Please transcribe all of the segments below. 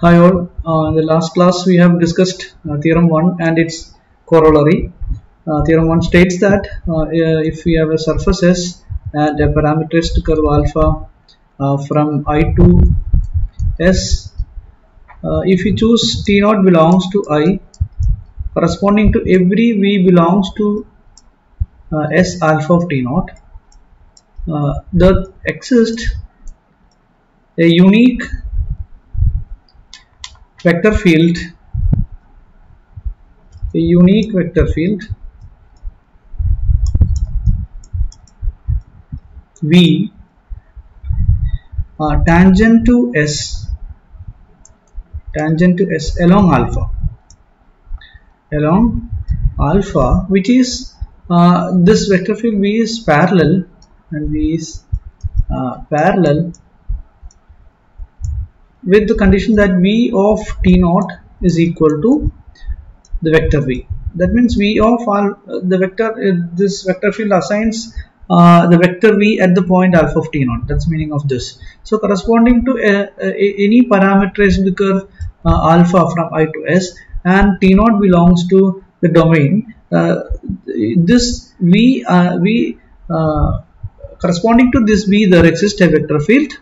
Hi all, uh, in the last class we have discussed uh, theorem 1 and its corollary. Uh, theorem 1 states that uh, if we have a surface S and a parameterized curve alpha uh, from I to S, uh, if we choose T naught belongs to I, corresponding to every V belongs to S alpha of T naught, uh, there exists a unique vector field a unique vector field V uh, tangent to S tangent to S along alpha. Along alpha which is uh, this vector field V is parallel and V is uh, parallel with the condition that v of t naught is equal to the vector v. That means v of all the vector uh, this vector field assigns uh, the vector v at the point alpha of t naught. That's meaning of this. So corresponding to a, a, any parameterized curve uh, alpha from i to s and t naught belongs to the domain. Uh, this v v corresponding to this v there exists a vector field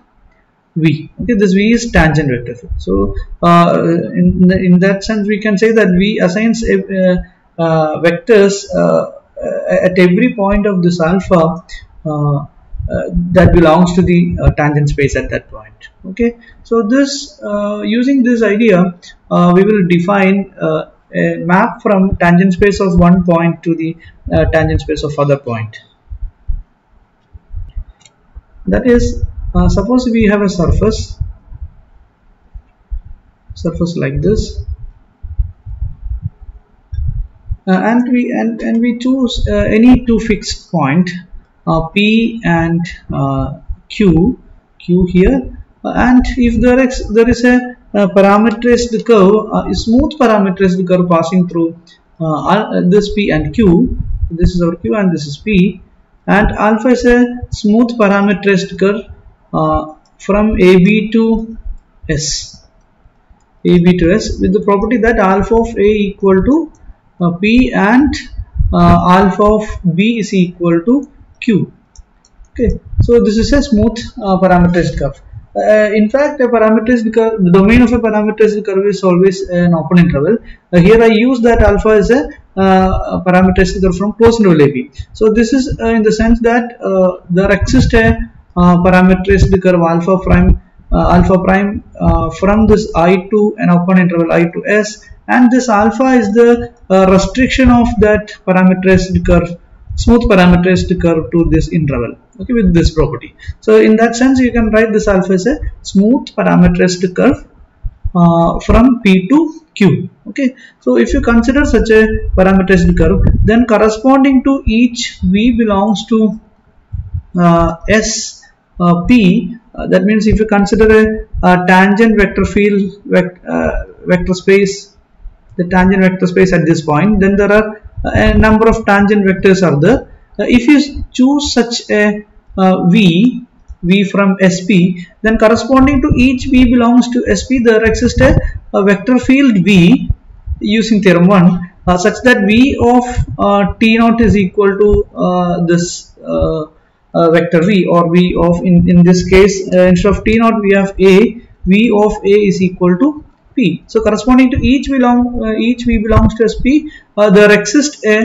v. Okay this v is tangent vector field so uh, in, in that sense we can say that v assigns uh, uh, vectors uh, uh, at every point of this alpha uh, that belongs to the tangent space at that point. Okay? So this using this idea we will define a map from tangent space of one point to the tangent space of other point. That is uh, suppose we have a surface surface like this uh, and we and, and we choose uh, any two fixed point uh, p and uh, q q here uh, and if there is there is a, a parameterized curve a smooth parameterized curve passing through this p and q this is our q and this is p and alpha is a smooth parameterized curve uh, from AB to S. AB to S with the property that alpha of A equal to uh, P and uh, alpha of B is equal to Q. Okay. So this is a smooth uh, parameterized curve. Uh, in fact a parameterized curve the domain of a parameterized curve is always an open interval. Uh, here I use that alpha as a uh, parameterized curve from closed interval AB so this is in the sense that there exists a uh, parameterized curve alpha prime uh, alpha prime uh, from this i to an open interval i to s. And this alpha is the restriction of that parameterized curve smooth parameterized curve to this interval okay with this property. So in that sense you can write this alpha as a smooth parameterized curve uh, from p to q okay. So if you consider such a parameterized curve then corresponding to each v belongs to uh, s uh, P uh, that means if you consider a, a tangent vector field uh, vector space the tangent vector space at this point then there are a number of tangent vectors are there. If you choose such a V V from SP then corresponding to each V belongs to SP there exists a, a vector field V using theorem 1 uh, such that V of uh, T naught is equal to uh, this uh, vector v or v of in, in this case uh, instead of t naught we have a v of a is equal to p. So corresponding to each belong uh, each v belongs to sp uh, there exists a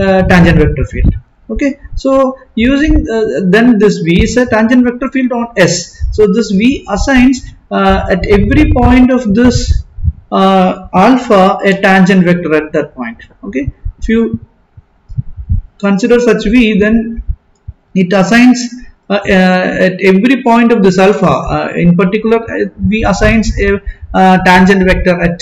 uh, tangent vector field. Okay? So using uh, then this v is a tangent vector field on s. So this v assigns at every point of this alpha a tangent vector at that point. Okay? If you consider such v then it assigns uh, uh, at every point of this alpha uh, in particular we assigns a tangent vector at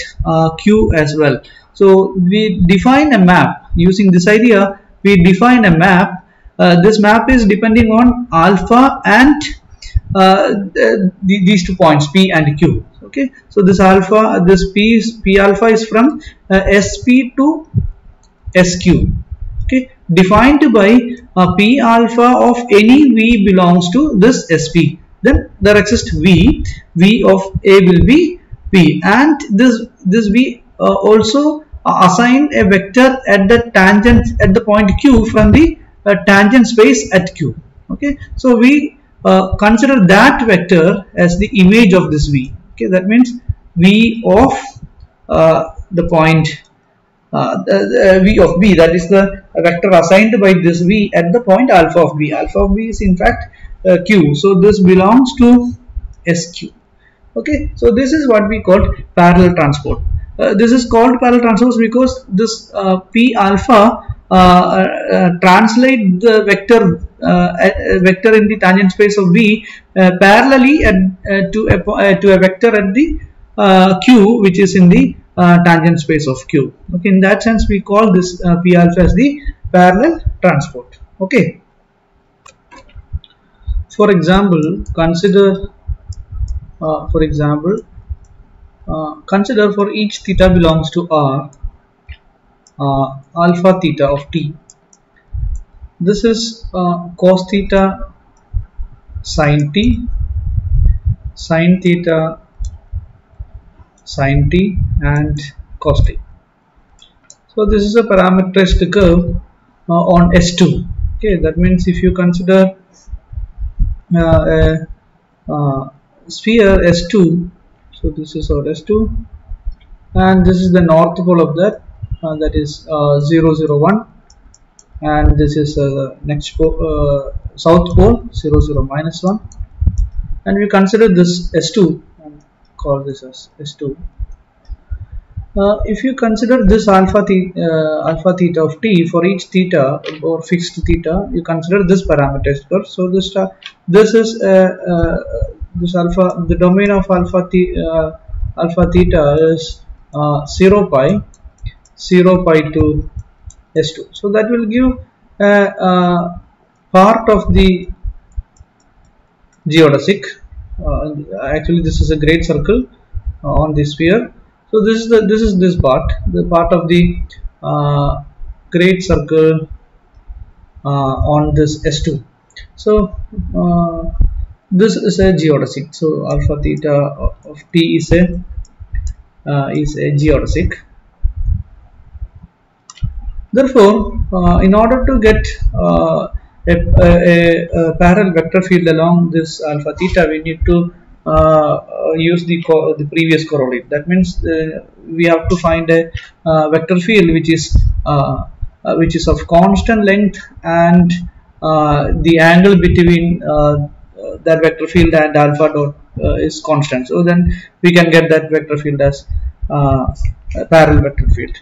q as well. So we define a map using this idea. We define a map. Uh, this map is depending on alpha and uh, the, these two points p and q. Okay? So this alpha this p is p alpha is from uh, sp to sq okay defined by a p alpha of any v belongs to this sp then there exists v v of a will be p. And this this v uh, also assign a vector at the tangent at the point q from the uh, tangent space at q. Okay? So we uh, consider that vector as the image of this v. Okay? That means v of uh, the point v of b that is the vector assigned by this v at the point alpha of b. Alpha of b is in fact uh, q. So this belongs to sq okay? So this is what we call parallel transport. Uh, this is called parallel transport because this uh, p alpha uh, uh, translate the vector vector in the tangent space of v parallelly at, to a to a vector at the q which is in the uh, tangent space of q. Okay in that sense we call this uh, p alpha as the parallel transport. Okay. For example consider uh, for example uh, consider for each theta belongs to r uh, alpha theta of t. This is cos theta sin t sin theta sin t and cos t. So this is a parameterized curve uh, on S2. Okay, that means if you consider uh, a uh, sphere S2, so this is our S2, and this is the north pole of that, uh, that is uh, 0, 0, 1, and this is uh, next pole, uh, south pole 0, 0, minus 1, and we consider this S2 call this as S2 uh, if you consider this alpha, theta, uh, alpha theta of t for each theta or fixed theta you consider this parameter curve so this uh, this is uh, uh, this alpha the domain of alpha theta, uh, alpha theta is 0 pi 0 pi to s2 so that will give a part of the geodesic actually this is a great circle uh, on the sphere. So this is the this is this part the part of the uh, great circle on this s2 so this is a geodesic. So alpha theta of t is a uh, is a geodesic. Therefore uh, in order to get uh, a, a, a, parallel vector field along this alpha theta we need to uh, use the the previous corollary that means uh, we have to find a uh, vector field which is uh, uh, which is of constant length and uh, the angle between that vector field and alpha dot is constant. So then we can get that vector field as a parallel vector field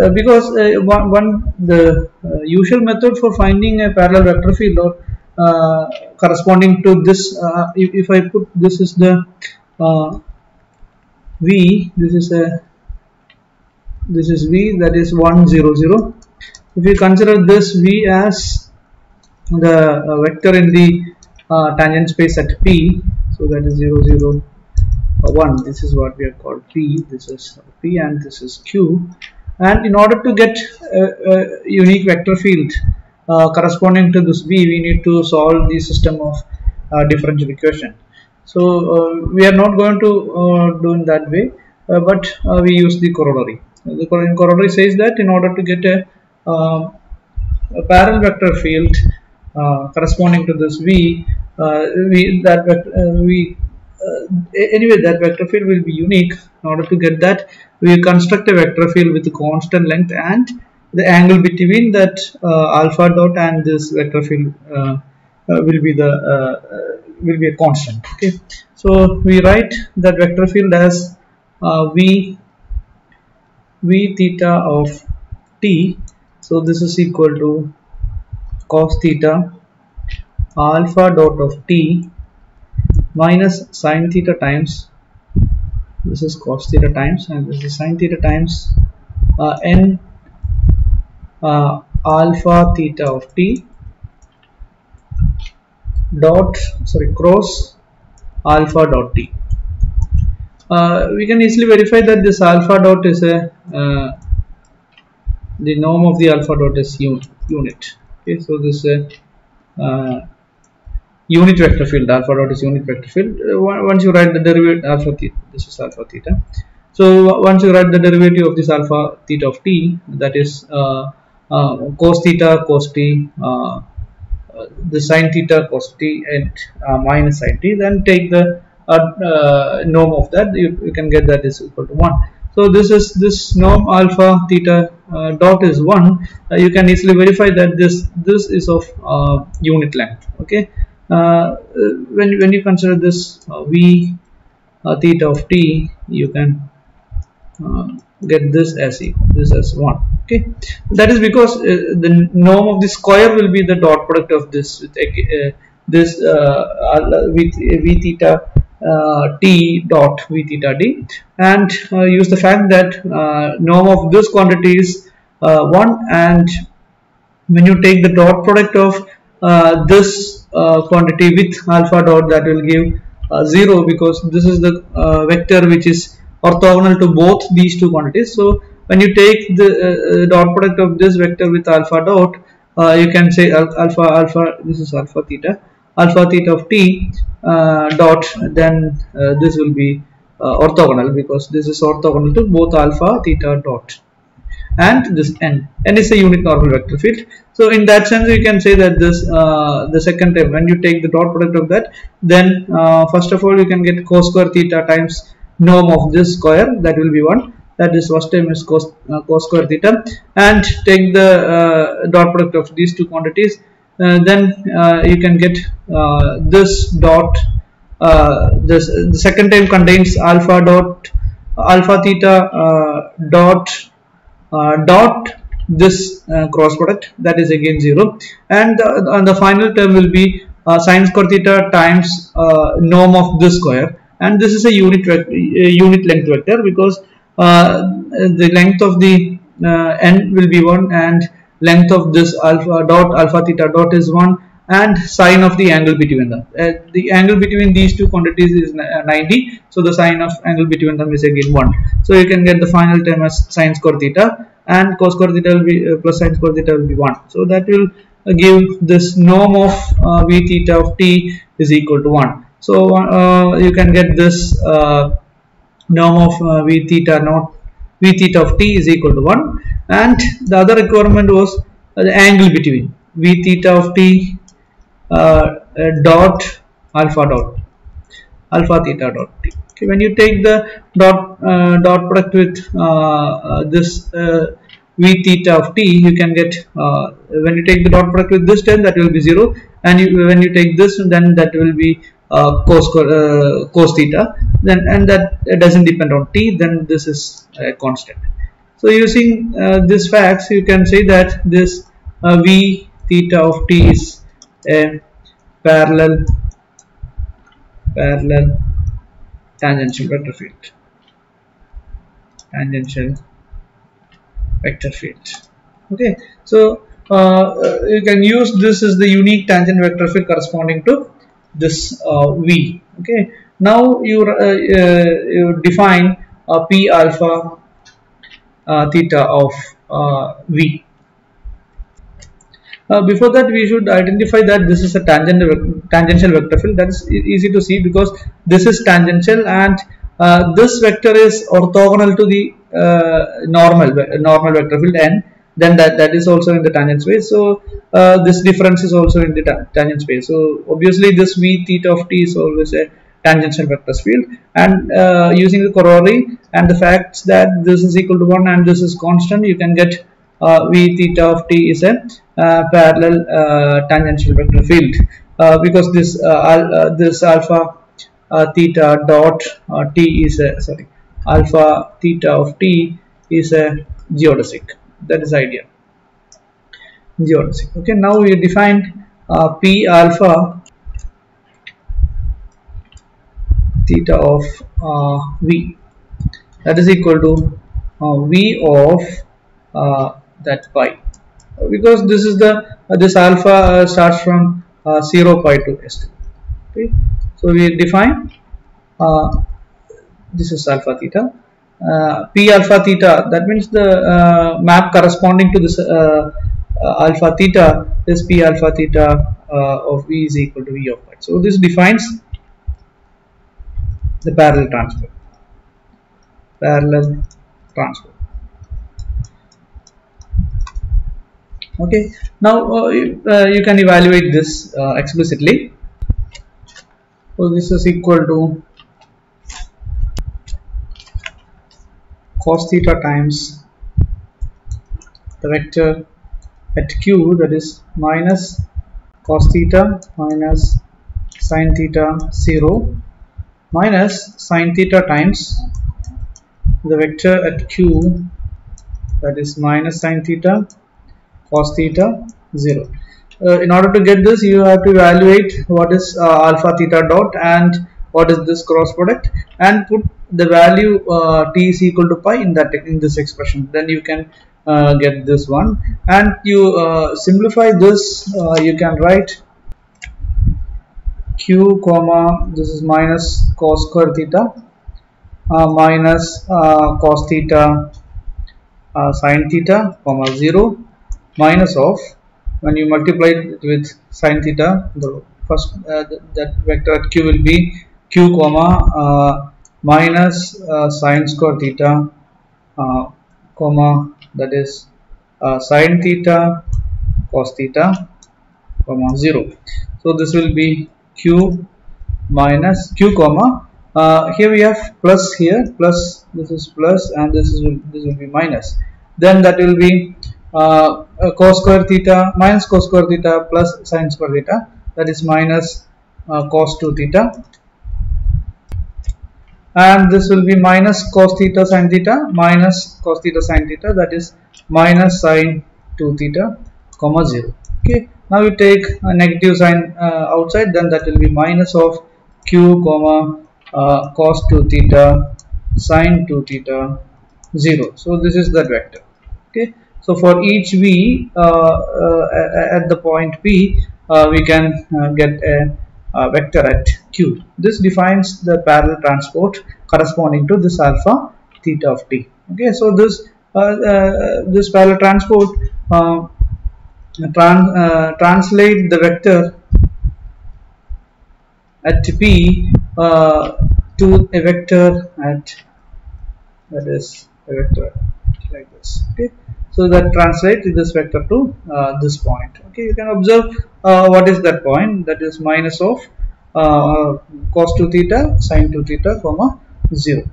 uh, because uh, one, one, the uh, usual method for finding a parallel vector field or uh, corresponding to this uh, if, if, I put this is the uh, V this is a this is V that is 1 0 0 if you consider this V as the vector in the tangent space at P so that is 0 0 1 this is what we have called P this is P and this is Q and in order to get a, a unique vector field uh, corresponding to this V we need to solve the system of uh, differential equation. So uh, we are not going to uh, do in that way uh, but uh, we use the corollary. The corollary says that in order to get a, a parallel vector field corresponding to this V we that we anyway that vector field will be unique. In order to get that we construct a vector field with constant length and the angle between that uh, alpha dot and this vector field uh, uh, will be the uh, uh, will be a constant. Okay. So we write that vector field as uh, v v theta of t. So this is equal to cos theta alpha dot of t minus sine theta times this is cos theta times and this is sine theta times uh, n uh, alpha theta of t dot sorry cross alpha dot t. Uh, we can easily verify that this alpha dot is a uh, the norm of the alpha dot is un unit. Okay so this uh, unit vector field alpha dot is unit vector field. Uh, once you write the derivative alpha theta this is alpha theta. So once you write the derivative of this alpha theta of t that is uh, uh, cos theta cos t uh, uh, the sine theta cos t and uh, minus sine t then take the norm of that. You, you, can get that is equal to 1 so this is this norm alpha theta dot is 1 you can easily verify that this this is of unit length okay when, when you consider this uh, v uh, theta of t you can get this as this as 1 okay? That is because the norm of the square will be the dot product of this with this with v theta uh, t dot v theta d. And uh, use the fact that uh, norm of this quantity is 1 and when you take the dot product of this uh, quantity with alpha dot that will give uh, 0 because this is the uh, vector which is orthogonal to both these two quantities. So when you take the dot product of this vector with alpha dot you can say alpha alpha this is alpha theta alpha theta of t uh, dot then uh, this will be uh, orthogonal because this is orthogonal to both alpha theta dot. And this n n is a unit normal vector field so in that sense you can say that this uh, the second term when you take the dot product of that then uh, first of all you can get cos square theta times norm of this square. That will be 1 that is first term is cos, uh, cos square theta. And take the uh, dot product of these two quantities. Uh, then uh, you can get this dot this the second term contains alpha dot alpha theta dot dot this uh, cross product that is again 0 and the, and the final term will be uh, sine square theta times norm of this square and this is a unit unit length vector because the length of the n will be 1 and length of this alpha dot alpha theta dot is 1 and sine of the angle between them. Uh, the angle between these two quantities is 90, so the sine of angle between them is again 1. So you can get the final term as sine square theta and cos square theta will be uh, plus sine square theta will be 1. So that will uh, give this norm of uh, v theta of t is equal to 1. So uh, you can get this uh, norm of v theta not v theta of t is equal to 1 and the other requirement was the angle between v theta of t uh, uh, dot alpha dot alpha theta dot t. Okay, when you take the dot uh, dot product with this v theta of t you can get uh, when you take the dot product with this term that will be 0 and you, when you take this then that will be uh, cos uh, cos theta. Then and that doesn't depend on t then this is a constant. So using this facts you can say that this v theta of t is a parallel parallel tangential vector field. Tangential vector field. Okay. So uh, you can use this as the unique tangent vector field corresponding to this uh, v. Okay. Now you uh, uh you define p alpha uh, theta of uh, v uh, before that we should identify that this is a tangent tangential vector field. That is easy to see because this is tangential and uh, this vector is orthogonal to the uh, normal normal vector field n. Then that that is also in the tangent space. So uh, this difference is also in the ta tangent space. So obviously this v theta of t is always a tangential vector field. And uh, using the corollary and the facts that this is equal to 1 and this is constant you can get v theta of t is a uh, parallel uh, tangential vector field. Because this al this alpha theta dot t is a sorry alpha theta of t is a geodesic. That is idea. Geodesic. Okay now we defined uh, p alpha theta of uh, v. That is equal to uh, v of that pi. Because this is the uh, this alpha uh, starts from uh, 0 pi to s. Okay? So we define this is alpha theta. P alpha theta that means the map corresponding to this alpha theta is p alpha theta of v is equal to v of pi. So this defines the parallel transport parallel transport okay. Now uh, uh, you can evaluate this uh, explicitly. So this is equal to cos theta times the vector at q that is minus cos theta minus sin theta 0 minus sin theta times the vector at q that is minus sin theta cos theta 0 uh, in order to get this you have to evaluate what is uh, alpha theta dot and what is this cross product and put the value uh, t is equal to pi in that in this expression. Then you can uh, get this one. And you uh, simplify this uh, you can write q comma this is minus cos square theta minus cos theta sine theta comma 0 minus of when you multiply it with sine theta the first uh, that vector at q will be q comma uh, minus uh, sine square theta uh, comma that is uh, sine theta cos theta comma 0 so this will be q minus q comma uh, here we have plus here plus this is plus and this is this will be minus. Then that will be uh, cos square theta minus cos square theta plus sine square theta that is minus uh, cos 2 theta. And this will be minus cos theta sine theta minus cos theta sine theta that is minus sine 2 theta comma 0 okay. Now we take a negative sign uh, outside then that will be minus of q comma uh, cos 2 theta sine 2 theta 0 so this is that vector. Okay so for each v uh, uh at the point p uh, we can get a uh, vector at q. This defines the parallel transport corresponding to this alpha theta of t. Okay, so this this parallel transport trans uh, translate the vector at p uh, to a vector at that is a vector like this. Okay so that translates this vector to uh, this point. Okay you can observe uh, what is that point? That is minus of uh, cos 2 theta sin 2 theta comma 0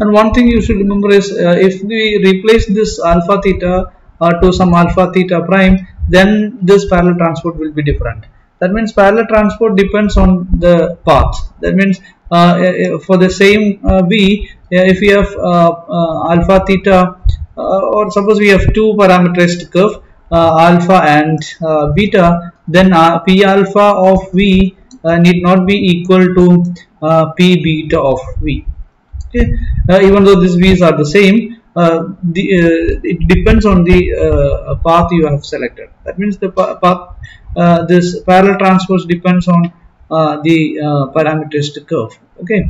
and one thing you should remember is uh, if we replace this alpha theta uh, to some alpha theta prime then this parallel transport will be different. That means parallel transport depends on the path. That means uh, uh, Uh, eh, eh, for the same uh, v eh, if we have uh, uh, alpha theta or suppose we have two parameterized curve alpha and beta then p alpha of v need not be equal to p beta of v okay even though these v's are the same uh, the, uh, it depends on the uh, path you have selected. That means the path, this parallel transport depends on uh, the uh, parameterized curve okay